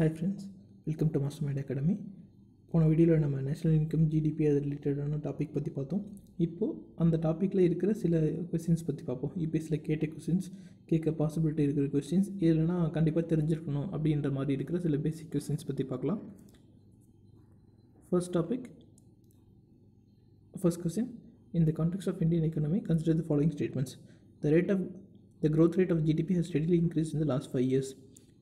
Hi friends welcome to master mind academy போன வீடியோவில் நம்ம நேஷனல் இன்கம் ஜிடிபி அது ரிலேட்டடான டாபிக் பற்றி பார்த்தோம். இப்போது அந்த டாப்பிக்கில் இருக்கிற சில கொஸ்டின்ஸ் பற்றி பார்ப்போம். யூபிஎஸ்சியில் கேட்ட கொஸ்டின்ஸ் கேட்க பாசிபிலிட்டி இருக்கிற கொஸ்டின்ஸ் இல்லைனா கண்டிப்பாக தெரிஞ்சிருக்கணும் அப்படின்ற மாதிரி இருக்கிற சில பேசிக் கொஸ்டின்ஸ் பற்றி பார்க்கலாம். First topic first question in the context of Indian economy, consider the following statements the rate of the growth rate of GDP has steadily increased in the last five.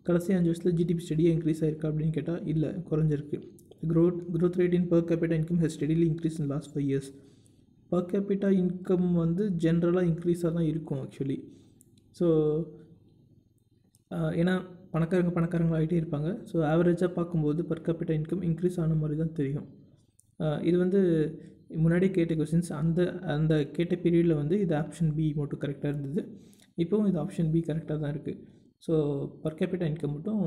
கடைசி அஞ்சு வருஷத்தில் ஜிடிபி ஸ்டடியாக இன்க்ரீஸ் ஆயிருக்கா அப்படின்னு கேட்டால் இல்லை குறைஞ்சிருக்கு. Growth growth rate in per capita income has steadily increase in last five years per capita income வந்து ஜென்ரலாக இன்க்ரீஸாக தான் இருக்கும் ஆக்சுவலி ஸோ ஏன்னா பணக்காரங்க பணக்காரங்க ஆகிட்டே இருப்பாங்க ஸோ ஆவரேஜாக பார்க்கும்போது பர் கேபிட்டா இன்கம் இன்க்ரீஸ் ஆன மாதிரி தான் தெரியும். இது வந்து முன்னாடி கேட்ட கொஸ்டின்ஸ் அந்த அந்த கேட்ட பீரியடில் வந்து இது ஆப்ஷன் பி மட்டும் கரெக்டாக இருந்தது. இப்போவும் இது ஆப்ஷன் பி கரெக்டாக தான் இருக்குது ஸோ பர் கேபிட்டா இன்கம் மட்டும்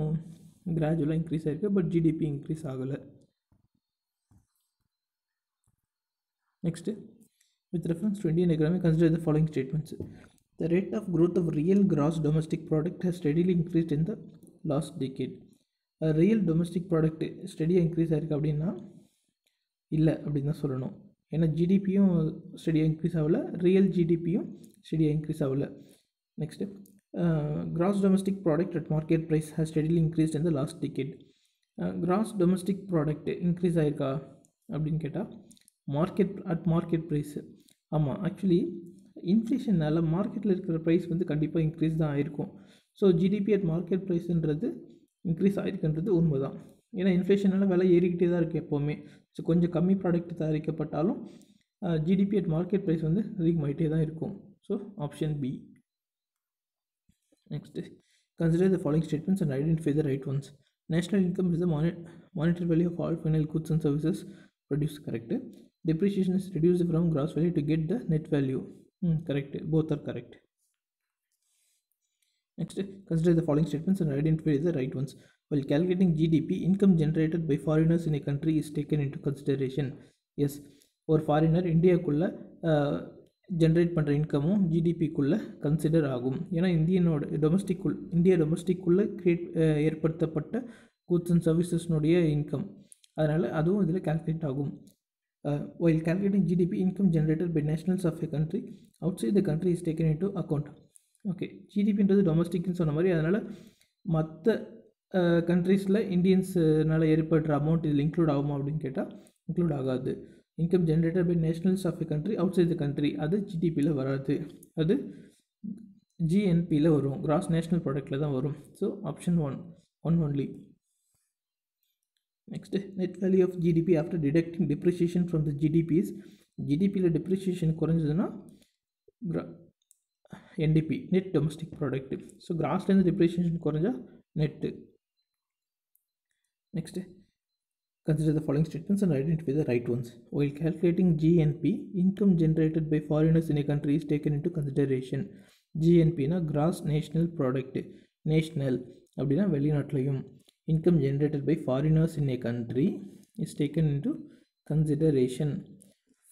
கிராஜுவலாக இன்க்ரீஸ் ஆகிருக்கு பட் ஜிடிபி இன்க்ரீஸ் ஆகலை. Next with reference to Indian economy consider the following statements the rate of growth of real gross domestic product has steadily increased in the last decade real domestic product ஸ்டெடியாக increase ஆகிருக்கு அப்படின்னா இல்லை அப்படின்னு தான் சொல்லணும். ஏன்னா ஜிடிபியும் ஸ்டெடியாக இன்க்ரீஸ் ஆகலை ரியல் ஜிடிபியும் ஸ்டடியாக இன்க்ரீஸ் ஆகலை. Next gross domestic product at market price has steadily increased இந்த last decade gross domestic product increase ஆயிருக்கா அப்படின்னு கேட்டால் மார்க்கெட் அட் மார்க்கெட் ப்ரைஸு ஆமாம் ஆக்சுவலி இன்ஃப்ளேஷனால் மார்க்கெட்டில் இருக்கிற ப்ரைஸ் வந்து கண்டிப்பாக இன்க்ரீஸ் தான் ஆயிருக்கும். ஸோ ஜிடிபி அட் மார்க்கெட் ப்ரைஸுன்றது இன்க்ரீஸ் ஆயிருக்குன்றது உண்மை தான் ஏன்னா இன்ஃப்ளேஷனால் விலை ஏறிக்கிட்டே தான் இருக்குது எப்போவுமே. ஸோ கொஞ்சம் கம்மி ப்ராடக்ட் தயாரிக்கப்பட்டாலும் ஜிடிபி அட் மார்க்கெட் ப்ரைஸ் வந்து அதிகமாகிட்டே தான் இருக்கும். So option B next consider the following statements and identify the right ones national income is the money monetary value of all final goods and services produced correct depreciation is reduced from gross value to get the net value hmm, correct both are correct next consider the following statements and identify the right ones while calculating gdp income generated by foreigners in a country is taken into consideration yes ஒரு foreigner இந்தியாவுக்குள்ளே generate பண்ணுற இன்கமும் ஜிடிபிக்குள்ளே consider ஆகும். ஏன்னா இந்தியனோட டொமஸ்டிக்குள் இந்தியா டொமஸ்டிக்குள்ளே கிரியேட் ஏற்படுத்தப்பட்ட கூட்ஸ் அண்ட் சர்வீசஸ்னுடைய இன்கம் அதனால் அதுவும் இதில் கால்குலேட் ஆகும். uh, GDP income generated by nationals of a country outside the country is taken into account okay ஜிடிபின்றது டொமஸ்டிக்னு சொன்ன மாதிரி அதனால் மற்ற கண்ட்ரீஸில் இந்தியன்ஸ்னால் ஏற்படுற அமௌண்ட் இதில் இன்க்ளூட் ஆகுமா அப்படின்னு கேட்டால் இன்க்ளூட் ஆகாது. Income generated by nationals of a country outside the country அது ஜிடிபியில் வராது. அது ஜிஎன்பியில் வரும். கிராஸ் நேஷ்னல் ப்ராடக்டில் தான் வரும். So option one one only next net value of GDP after detecting depreciation from the GDP's ஜிடிபியில் depreciation குறைஞ்சதுன்னா கிரா NDP net domestic product so கிராஸ்லேருந்து depreciation குறைஞ்சா net next consider the following statements and identify the right ones while calculating GNP income generated by foreigners in a country is taken into consideration ஜிஎன்பினா gross national product national அப்படின்னா வெளிநாட்டிலையும். Income generated by foreigners in a country is taken into consideration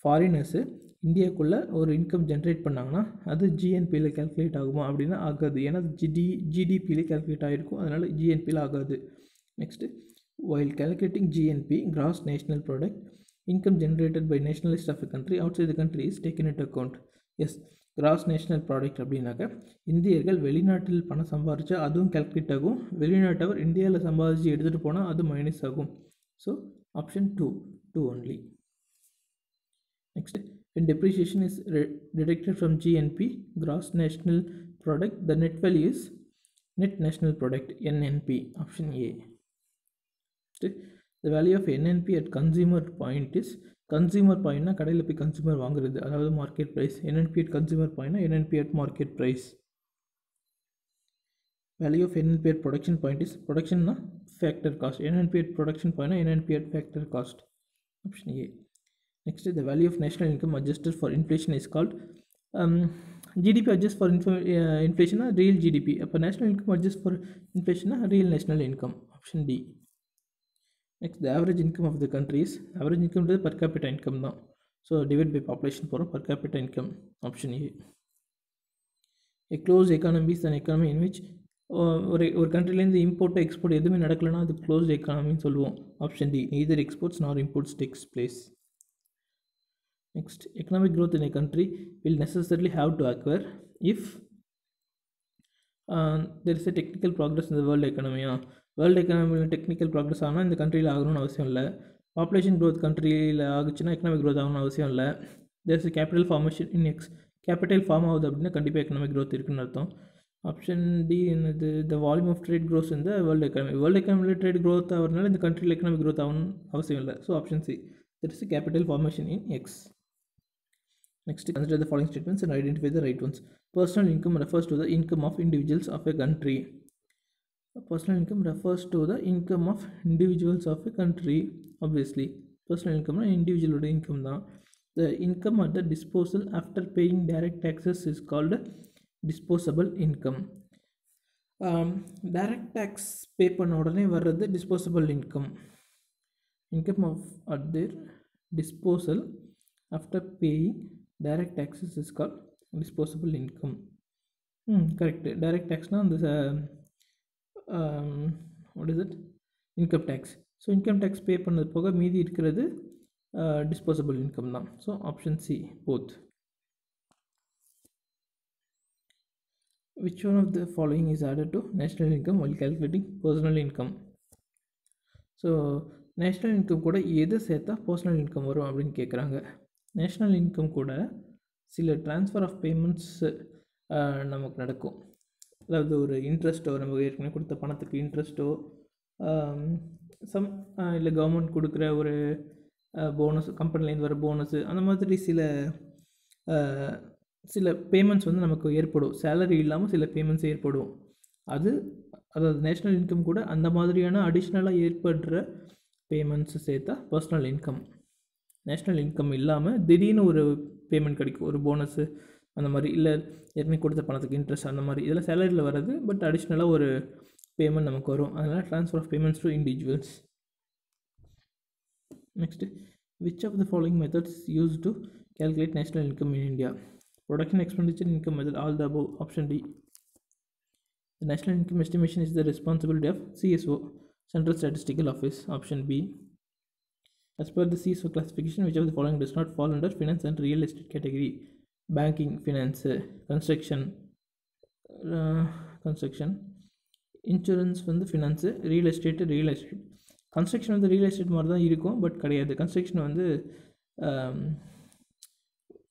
foreigners இந்தியாவுக்குள்ளே ஒரு income generate பண்ணாங்கன்னா அது ஜிஎன்பியில் calculate ஆகுமா அப்படின்னா ஆகாது. ஏன்னா அது ஜிடி ஜிடிபியில் கேல்குலேட் ஆகிருக்கும் அதனால் ஜிஎன்பியில் ஆகாது. Next While calculating GNP gross national product income generated by nationalist of a country out the the is taken into account. Account as gross national product அப்படின்னாக்க இந்தியர்கள் வெளிநாட்டில் பணம் சம்பாதிச்சா அதுவும் கேல்குலேட் ஆகும். வெளிநாட்டவர் இந்தியாவில் சம்பாதிச்சு எடுத்துகிட்டு போனால் அது மைனஸ் ஆகும். So option two two only next when depreciation is deducted from GNP gross national product the net value is net national product NNP option A. the value of NNP at consumer point is consumer பாயிண்ட்னா கடையில் போய் consumer வாங்குறது அதாவது market price NNP at consumer பாயிண்ட்னா NNP at market price value of NNP at production point is ப்ரொடக்ஷன்னா factor cost NNP at production பாயிண்ட்னா NNP at factor cost option A next the value of national income adjusted for inflation is called GDP adjust for இன்ஃப இன்ஃப்ளேஷனா real GDP அப்போ national income adjust for இன்ஃப்ளேஷனா real national income option D next the average income of the country's average இன்கம்ன்றது per capita income தான். So divide by population போகிறோம் per capita income option A A closed economy is an economy in which ஒரு ஒரு கண்ட்ரிலேருந்து import export எதுவுமே நடக்கலைன்னா அது closed எக்கானமின்னு சொல்லுவோம். Option D neither exports nor imports takes place next economic growth in a country will necessarily have to occur if uh, there is a technical progress in the world economy. World எக்கனாமியில் technical progress ஆனால் இந்த கண்ட்ரியில் ஆகணும்னு அவசியம் இல்லை. Population growth கண்ட்ரியில் ஆகுச்சுன்னா economic growth ஆகணும்னு அவசியம் இல்லை. There's capital formation in X capital form ஆகுது அப்படின்னா கண்டிப்பாக எக்கனாமிக் க்ரோத் இருக்குன்னு அர்த்தம். ஆப்ஷன் டி என்னது? The volume of trade growth இந்த வேர்ல்டு எக்கனாமி வேர்ல்டு எக்கனாமியில் ட்ரேட் க்ரோத் ஆகிறதுனால இந்த கண்ட்ரியில் எக்கனாமிக் க்ரோத் ஆகணும்னு அவசியம் இல்லை. So option C there is capital formation in X Next, consider the following statements and identify the right ones. Personal income refers to the income of individuals of a country. Personal income refers to the income of individuals of a country. Obviously, personal income individual income தான் The income at the disposal after paying direct taxes is called disposable income. Direct tax pay பண்ண உடனே வர்றது disposable income income of at their disposal after paying direct taxes is call disposable income hmm correct direct டேக்ஸ்னால் அந்த what is it income tax so income tax pay பண்ணது போக மீதி இருக்கிறது uh, disposable income தான். So option C both which one of the following is added to? National income while calculating personal income. So national income கூட எது சேர்த்தா personal income வரும் அப்படின்னு கேட்குறாங்க நேஷ்னல் இன்கம் கூட சில ட்ரான்ஸ்ஃபர் ஆஃப் பேமெண்ட்ஸ் நமக்கு நடக்கும். அதாவது ஒரு இன்ட்ரெஸ்ட்டோ நம்ம ஏற்கனவே கொடுத்த பணத்துக்கு இன்ட்ரெஸ்ட்டோ சம் இல்லை கவர்மெண்ட் கொடுக்குற ஒரு போனஸ் கம்பெனிலேருந்து வர போனஸு அந்த மாதிரி சில சில பேமெண்ட்ஸ் வந்து நமக்கு ஏற்படும். சேலரி இல்லாமல் சில பேமெண்ட்ஸ் ஏற்படும். அது அதாவது நேஷ்னல் இன்கம் கூட அந்த மாதிரியான அடிஷ்னலாக ஏற்படுற பேமெண்ட்ஸு சேர்த்தா பர்சனல் இன்கம் நேஷ்னல் இன்கம் இல்லாமல் திடீர்னு ஒரு பேமெண்ட் கிடைக்கும். ஒரு போனஸு அந்த மாதிரி இல்லை ஏற்கனவே கொடுத்த பணத்துக்கு இன்ட்ரெஸ்ட் அந்த மாதிரி இதெல்லாம் சேலரியில் வராது பட் அடிஷ்னலாக ஒரு பேமெண்ட் நமக்கு வரும் அதனால் transfer of payments to individuals next which of the following methods use to calculate national income in India. Production expenditure income method, all the above. Option D. The national income estimation is the responsibility of CSO, Central Statistical Office. Option B. As per the CSO classification, which of the following does not fall under finance and real estate category? Banking finance construction construction insurance வந்து finance real estate real estate construction வந்து real estate மாதிரி தான் இருக்கும் but கிடையாது. Construction வந்து um,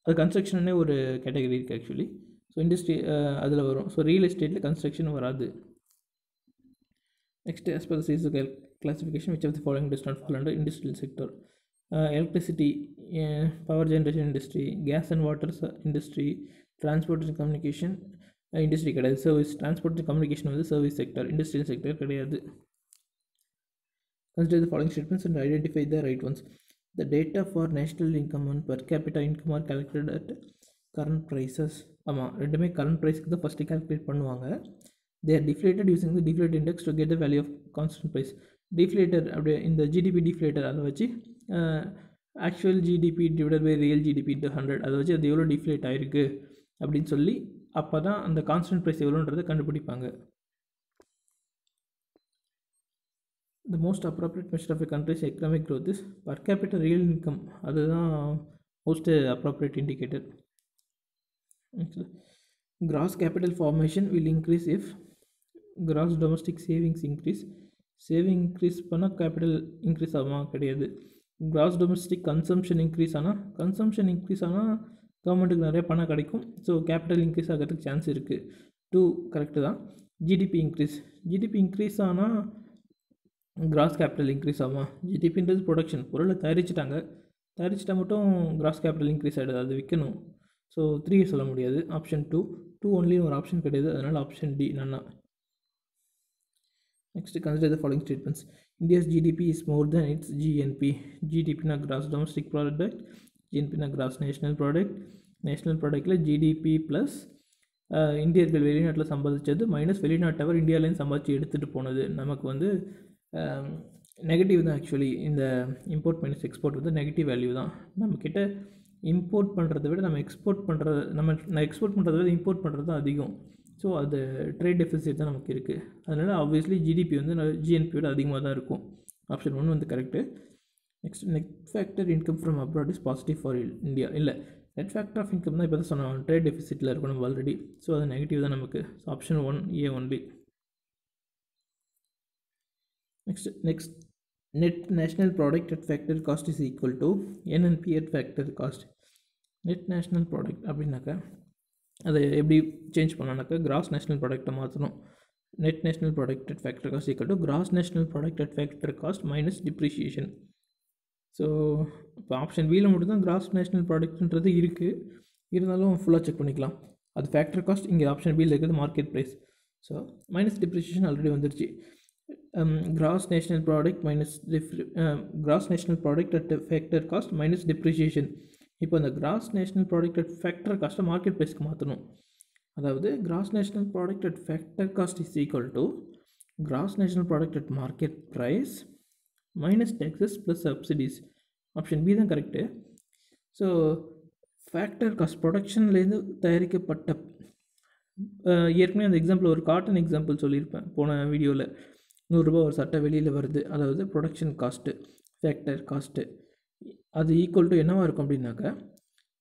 அது கன்ஸ்ட்ரக்ஷனே ஒரு category இருக்குது ஆக்சுவலி ஸோ இண்டஸ்ட்ரி அதில் வரும். ஸோ ரியல் எஸ்டேட்டில் கன்ஸ்ட்ரக்ஷன் வராது. Next as per these classification which of the following the not follow not fall electricity uh, power generation industry gas and water s- industry transport and communication uh, industry கிடையாது service transport and communication வந்து service sector industrial sector கிடையாது consider the following statements and identify the right ones the data for national income and per capita income are calculated at current prices ஆமாம் ரெண்டுமே current ப்ரைஸ்க்கு தான் first calculate பண்ணுவாங்க they are deflated using the deflated index to get the value of constant price deflator அப்படி இந்த GDP deflator அதை வச்சு actual GDP divide by real GDP into hundred அதை வச்சு அது எவ்வளோ டிஃப்ளேட் ஆயிருக்கு அப்படின்னு சொல்லி அப்போ தான் அந்த கான்ஸ்டன்ட் ப்ரைஸ் எவ்வளோன்றதை கண்டுபிடிப்பாங்க the most appropriate measure of a country's economic growth is per capital real income அதுதான் most appropriate indicator gross capital formation will increase if gross domestic savings increase saving increase பண்ணால் capital increase ஆகுமா? கிடையாது. Gross domestic consumption increase ஆனால் consumption increase ஆனால் கவர்மெண்ட்டுக்கு நிறைய பணம் கிடைக்கும். ஸோ கேபிட்டல் இன்க்ரீஸ் ஆகிறதுக்கு சான்ஸ் இருக்குது டூ கரெக்டு தான். ஜிடிபி இன்க்ரீஸ் ஜிடிபி இன்க்ரீஸ் ஆனால் கிராஸ் கேபிட்டல் இன்க்ரீஸ் ஆகுமா? ஜிடிபின்றது ப்ரொடக்ஷன் பொருளை தயாரிச்சிட்டாங்க. தயாரிச்சிட்டா மட்டும் கிராஸ் கேபிட்டல் இன்க்ரீஸ் ஆகிடுது அது விற்கணும் ஸோ த்ரீ சொல்ல முடியாது. ஆப்ஷன் டூ டூ ஒன்லி ஒரு ஆப்ஷன் கிடையாது. அதனால் ஆப்ஷன் டி நன்னா. Next consider the following statements India's GDP is more than its GNP ஜிடிபினா gross domestic product ஜிஎன்பினா கிராஸ் நேஷனல் ப்ராடக்ட் நேஷ்னல் ப்ராடக்ட்டில் ஜிடிபி ப்ளஸ் இந்தியர்கள் வெளிநாட்டில் சம்பாதிச்சது மைனஸ் வெளிநாட்டவர் இந்தியாவிலேருந்து சம்பாதிச்சு எடுத்துகிட்டு போனது. நமக்கு வந்து um, நெகட்டிவ் தான் ஆக்சுவலி இந்த இம்போர்ட் மைனஸ் எக்ஸ்போர்ட் வந்து நெகட்டிவ் வேல்யூ தான். நம்மக்கிட்ட இம்போர்ட் பண்ணுறத விட நம்ம எக்ஸ்போர்ட் பண்ணுறது நம்ம நான் எக்ஸ்போர்ட் பண்ணுறத விட இம்போர்ட் பண்ணுறது தான் அதிகம். ஸோ அது ட்ரேட் டெஃபிசிட் தான் நமக்கு இருக்குது அதனால் ஆப்வியஸ்லி ஜிடிபி வந்து ஜிஎன்பியோட அதிகமாக தான் இருக்கும். ஆப்ஷன் ஒன் வந்து correct next net factor income from abroad is positive for India இல்லை நெட் ஃபேக்டர் ஆஃப் இன்கம் தான் இப்போ தான் சொன்னோம் ட்ரேட் டெஃபிசிட்டில் இருக்கும் நம்ம ஆல்ரெடி ஸோ அது நெகட்டிவ் தான் நமக்கு. So option one A only next next net national product at factor cost is equal to NNP at factor cost net national product அப்படின்னாக்கா அதை எப்படி சேஞ்ச் பண்ணனாக்கா கிராஸ் நேஷ்னல் ப்ராடக்ட்டை மாற்றணும் net national product at factor cost equal to gross national product at factor cost minus depreciation so இப்போ option பியில் மட்டும் தான் கிராஸ் நேஷ்னல் ப்ராடக்ட்ன்றது இருக்குது இருந்தாலும் ஃபுல்லாக செக் பண்ணிக்கலாம். அது ஃபேக்டர் காஸ்ட் இங்கே ஆப்ஷன் பியில் இருக்கிறது market price so minus depreciation already வந்துருச்சு. Gross national product minus டிஃப்ரி gross national product at factor cost minus depreciation இப்போ அந்த gross national product at factor காஸ்ட்டை மார்க்கெட் ப்ரைஸ்க்கு மாற்றணும் அதாவது gross national product at factor cost is equal to gross national product at market price minus taxes plus subsidies option B தான் correct so factor cost ப்ரொடக்ஷன்லேருந்து தயாரிக்கப்பட்ட ஏற்கனவே அந்த example ஒரு காட்டன் எக்ஸாம்பிள் சொல்லியிருப்பேன். போன வீடியோவில் நூறுரூபா ஒரு சட்டை வெளியில் வருது. அதாவது ப்ரொடக்ஷன் காஸ்ட்டு ஃபேக்டர் காஸ்ட்டு அது ஈக்குவல் டு என்னவாக இருக்கும் அப்படின்னாக்கா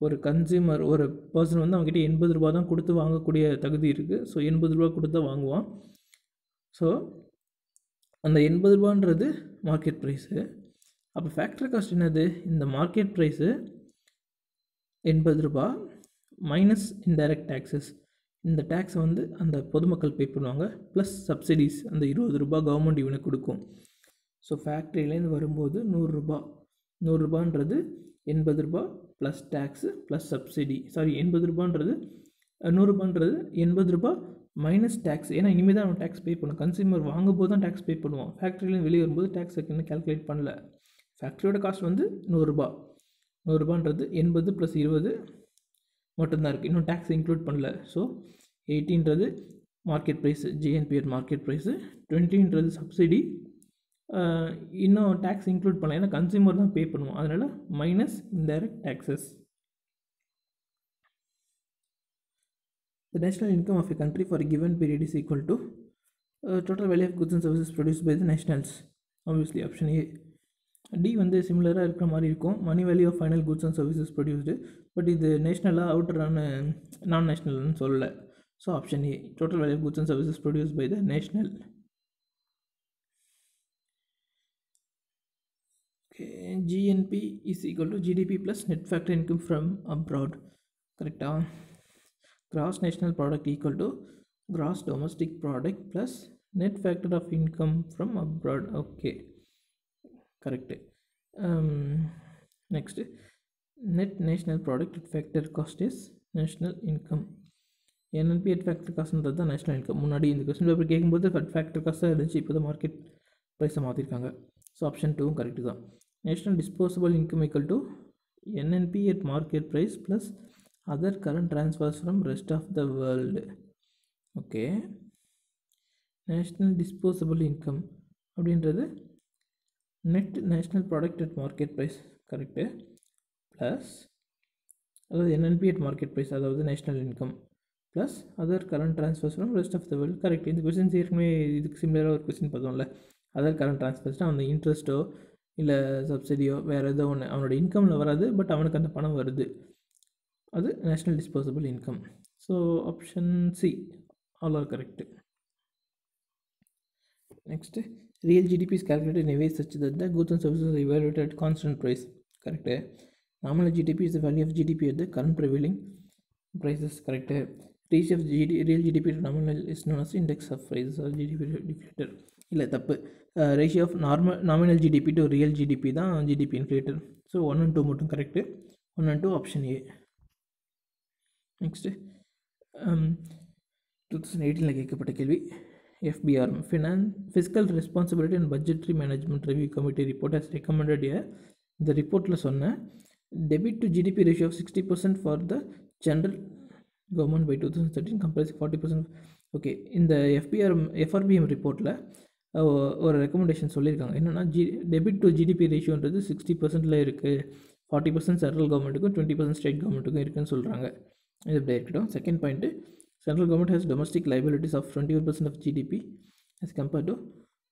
ஒரு கன்சியூமர் ஒரு பர்சன் வந்து அவங்ககிட்ட எண்பது ரூபா தான் கொடுத்து வாங்கக்கூடிய தகுதி இருக்குது ஸோ எண்பது ரூபா கொடுத்து வாங்குவான். ஸோ அந்த எண்பது ரூபான்றது மார்க்கெட் ப்ரைஸு அப்போ ஃபேக்ட்ரி காஸ்ட் என்னது? இந்த மார்க்கெட் ப்ரைஸு எண்பது ரூபா மைனஸ் இன்டைரக்ட் டேக்ஸஸ் இந்த டேக்ஸை வந்து அந்த பொதுமக்கள் பே பண்ணுவாங்க. ப்ளஸ் சப்சிடிஸ் அந்த இருபது ரூபா கவர்மெண்ட் இவனுக்கு கொடுக்கும். ஸோ ஃபேக்ட்ரியிலேருந்து வரும்போது நூறுரூபா நூறுரூபான்றது எண்பது ரூபா plus tax plus subsidy sorry எண்பது ரூபான்றது நூறுரூபான்றது எண்பது ரூபா மைனஸ் டேக்ஸ் ஏன்னா இனிமேல் தான் அவன் டேக்ஸ் பே பண்ணும் கன்சியூமர் வாங்கும்போது தான் டேக்ஸ் பே பண்ணுவான் ஃபேக்ட்ரியிலேருந்து வெளியே வரும்போது டேக்ஸ் இன்னும் கேல்குலேட் பண்ணல. ஃபேக்ட்ரியோட காஸ்ட் வந்து நூறுரூபா நூறுரூபான்றது எண்பது ப்ளஸ் இருபது மட்டும்தான் இருக்குது இன்னும் டேக்ஸ் இன்க்ளூட் பண்ணல. ஸோ எயிட்டின்றது மார்க்கெட் ப்ரைஸு ஜிஎன்பிஆர் மார்க்கெட் ப்ரைஸு டுவெண்ட்டின்றது சப்சிடி இன்னும் டேக்ஸ் இன்க்ளூட் பண்ணல. ஏன்னா கன்சியூமர் தான் பே பண்ணுவோம் அதனால் minus indirect taxes The national income of a country for a given period is equal to uh, total value of goods and services produced by the nationals. Obviously, option A. D வந்து சிமிலராக இருக்கிற மாதிரி இருக்கும். Money value of final goods and services produced but இது நேஷ்னலாக அவுட்டரான நான் நேஷ்னல்னு சொல்லலை. So option A total value of goods and services produce by the national GNP is equal to GDP plus net factor income from abroad கரெக்டாக gross national product equal to gross domestic product plus net factor of income from abroad okay correct. Next net national product product at factor cost is national NNP at factor காசுன்றது தான் national income முன்னாடி இந்த question paper கேட்கும்போது ஃபட் factor காசு தான் இருந்துச்சு. இப்போ தான் market ப்ரைஸை மாற்றிருக்காங்க ஸோ ஆப்ஷன் டூவும் கரெக்டு தான். National disposable income equal to NNP at market price plus other current transfers from rest of the world okay national disposable income அப்படின்றது net national product at market price correct plus அதாவது NNP at market price அதாவது national income plus other current transfers from rest of the world correct இந்த questions ஏற்கனவே இதுக்கு சிமிலராக ஒரு question பார்த்தோம்ல. Other current ட்ரான்ஸ்ஃபர்ஸ்னால் அந்த இன்ட்ரெஸ்ட்டோ இல்லை சப்சிடியோ வேறு ஏதோ ஒன்று அவனோட இன்கமில் வராது பட் அவனுக்கு அந்த பணம் வருது அது national disposable income so option C all are correct next real GDP is calculated in a way such that the goods and correct normal GDP is the value of GDP at the current prevailing prices correct reach of GD real GDP to nominal is known as index of prices or GDP deflator இல்லை தப்பு. Ratio of normal nominal GDP to real GDP தான் GDP inflator so one and two மட்டும் correct one and two option A next two thousand எயிட்டீனில் கேட்கப்பட்ட கேள்வி. FR finance fiscal responsibility and budgetary management review committee report has recommended இந்த ரிப்போர்ட்டில் சொன்ன debit to GDP ratio of sixty percent for the general government by two thousand thirteen compulsory forty percent okay இந்த FR FRBM ரிப்போர்ட்டில் ஒரு recommendation சொல்லியிருக்காங்க. என்னென்னா G டெபிட் to GDP ரேஷியோன்றது சிக்ஸ்டி பர்சன்ட்டில் இருக்குது forty percent central கவர்மெண்ட்டுக்கும் twenty percent state கவர்மெண்ட்டுக்கும் இருக்குன்னு சொல்கிறாங்க இது இப்படி இருக்கட்டும். Second point central Central government has domestic liabilities of 21% of GDP as compared to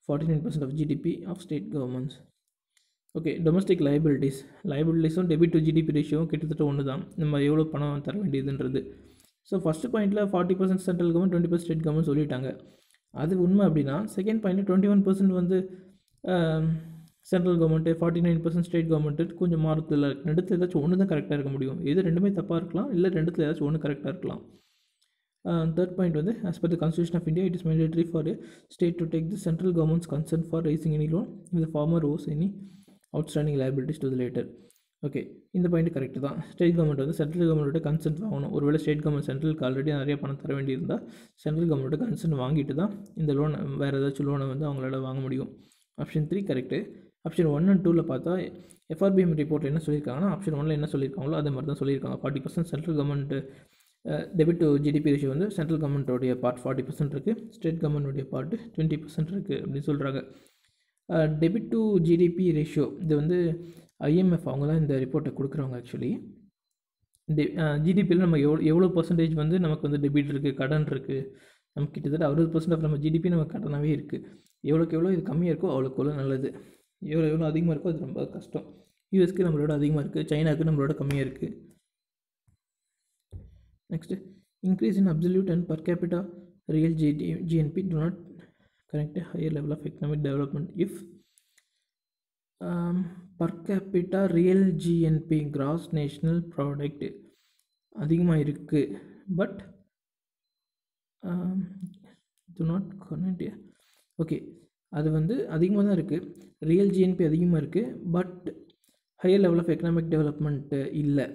49% of GDP of state governments. Okay domestic liabilities லைபிலிட்டிஸும் டெபிட் டு ஜிடிபி ரேஷியோவும் கிட்டத்தட்ட ஒன்று தான் நம்ம எவ்வளோ பணம் தர வேண்டியதுன்றது. ஸோ ஃபஸ்ட்டு பாயிண்ட்டில் forty percent central government twenty percent state government சொல்லிட்டாங்க. அது உண்மை அப்படின்னா second point twenty one percent வந்து central government forty nine percent state government கொஞ்சம் மாறுதல் ரெண்டுத்தில் ஏதாச்சும் ஒன்று தான் கரெக்டாக இருக்க முடியும். இது ரெண்டுமே தப்பாக இருக்கலாம் இல்லை ரெண்டுத்தில் ஏதாச்சும் ஒன்று கரெக்டாக இருக்கலாம். தேர்ட் பாயிண்ட் வந்து as per the constitution of India it is mandatory for state to take the central government's concern for raising any loan இந்த former owes any outstanding liabilities to liabilities okay இந்த point correct தான். State government வந்து central கவர்மெண்ட்டோட consent வாங்கணும். ஒருவேளை state government சென்ட்ரலுக்கு already நிறைய பணம் தர வேண்டியிருந்தால் சென்ட்ரல் கவர்மெண்ட்டோட கன்சென்ட் வாங்கிட்டு தான் இந்த லோன் வேறு ஏதாச்சும் லோனை வந்து அவங்களால வாங்க முடியும். Option three correct option one and டூவில் பார்த்தா எஃப்ஆர்பிஎம் ரிப்போர்ட்டில் என்ன சொல்லியிருக்காங்கன்னா ஆப்ஷன் ஒனில் என்ன சொல்லியிருக்காங்களோ அதே மாதிரி தான் சொல்லியிருக்காங்க. ஃபார்ட்டி பர்சன்ட் சென்ட்ரல் கவர்மெண்ட் டெபிட் டு ஜிடிபி ரேஷியோ வந்து சென்ட்ரல் கவர்மெண்ட்டோடைய பார்ட் ஃபார்ட்டி பர்சன்ட் இருக்குது ஸ்டேட் கவர்மெண்ட்டோடைய பார்ட்டு டுவெண்ட்டி பர்சன்ட் இருக்குது அப்படின்னு சொல்கிறாங்க டெபிட் டு ஜிடிபி ரேஷியோ இது வந்து ஐஎம்எஃப் அவங்க தான் இந்த ரிப்போர்ட்டை கொடுக்குறவங்க ஆக்சுவலி டெ ஜிடிபியில் நம்ம எவ்வளோ எவ்வளோ பர்சன்டேஜ் வந்து நமக்கு வந்து டெபிட் இருக்குது கடன் இருக்குது நமக்கு கிட்டத்தட்ட அறுபது பர்சன்ட் ஆஃப் நம்ம ஜிடிபி நம்ம கடனாகவே இருக்குது எவ்வளோக்கு எவ்வளோ இது கம்மியாக இருக்கோ அவ்வளோக்கு எவ்வளோ நல்லது. எவ்வளோ எவ்வளோ அதிகமாக இருக்கோ அது ரொம்ப கஷ்டம். யூஎஸ்க்கு நம்மளோட அதிகமாக இருக்குது சைனாவுக்கு நம்மளோட கம்மியாக இருக்குது next increase in absolute and per capita real GD GNP do not connect higher level of economic development if per capita real GNP gross national product அதிகமாக இருக்குது but do not connect okay அது வந்து அதிகமாக தான் இருக்குது real GNP அதிகமாக இருக்குது but higher level of economic development இல்லை.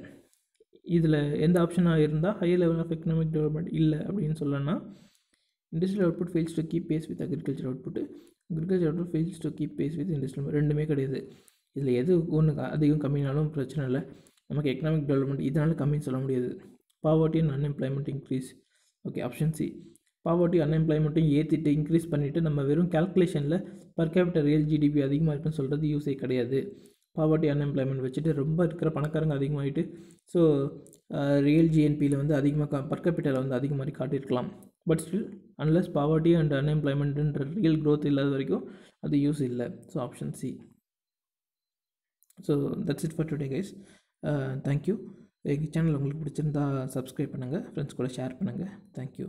இதில் எந்த ஆப்ஷனாக இருந்தால் higher level of economic development இல்லை அப்படின்னு சொல்லணும்னா industrial output fails to keep pace with agriculture output agriculture output fails to keep pace with industrial ரெண்டுமே கிடையாது. இதில் எது ஒன்று அதிகம் கம்மினாலும் பிரச்சனை இல்லை. நமக்கு எக்கனாமிக் டெவலப்மெண்ட் இதனால கம்மின்னு சொல்ல முடியாது. Poverty and unemployment increase okay option C poverty அன்எம்ப்ளாய்மெண்ட்டையும் ஏற்றிட்டு இன்க்ரீஸ் பண்ணிவிட்டு நம்ம வெறும் கேல்குலேஷனில் பர் கேபிட்டல் ரியல் ஜிடிபி அதிகமாக இருக்குன்னு சொல்கிறது யூஸே கிடையாது. பாவர்ட்டி அன்எம்ப்ளாய்மெண்ட் வச்சுட்டு ரொம்ப இருக்கிற பணக்காரங்க அதிகமாகிட்டு ஸோ ரியல் ஜிஎன்பியில் வந்து அதிகமாக பர் கேபிட்டலில் வந்து அதிகமாக காட்டியிருக்கலாம். But still unless poverty and அன்எம்ப்ளாய்மெண்ட்டுன்ற real growth இல்லாத வரைக்கும் அது யூஸ் இல்லை. So option C so that's it for today guys thank you எங்கள் சேனல் உங்களுக்கு பிடிச்சிருந்தா சப்ஸ்கிரைப் பண்ணுங்கள் ஃப்ரெண்ட்ஸ் கூட ஷேர் பண்ணுங்கள் தேங்க்யூ